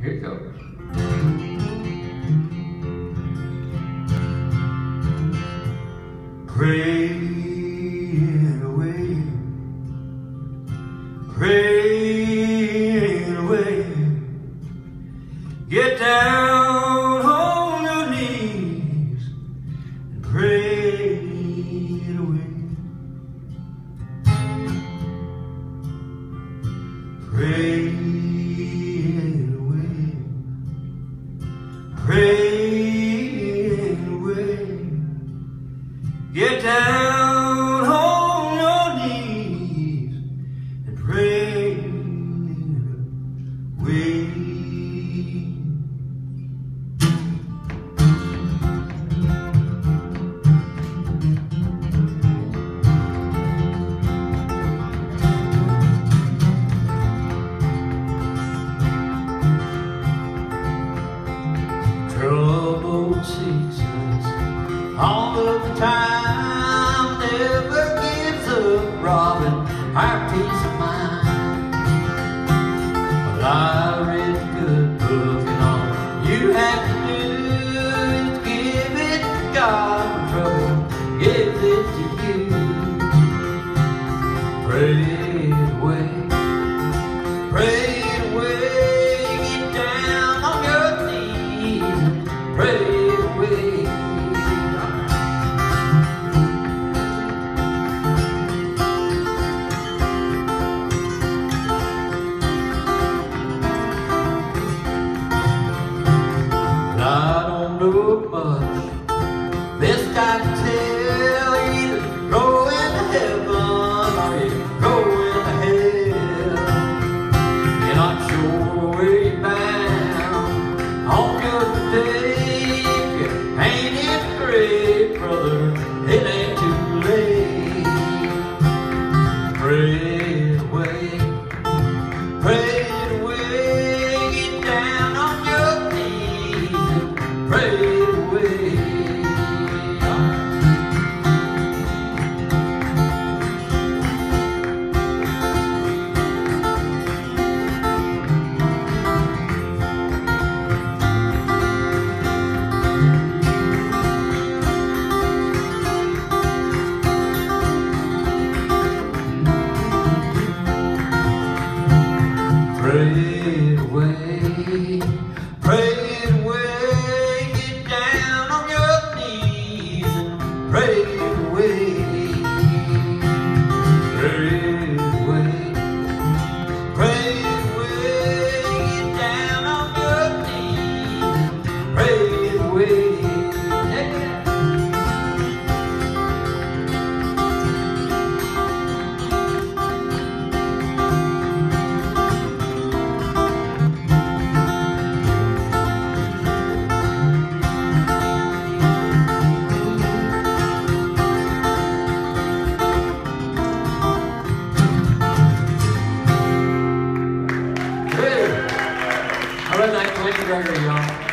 Here it goes. praise. away. Get down. seasons All of the time Never gives up robbing Our peace of mind. Well, I read a good book And all you have too much. Hallelujah. Thank you, Gregory, y'all.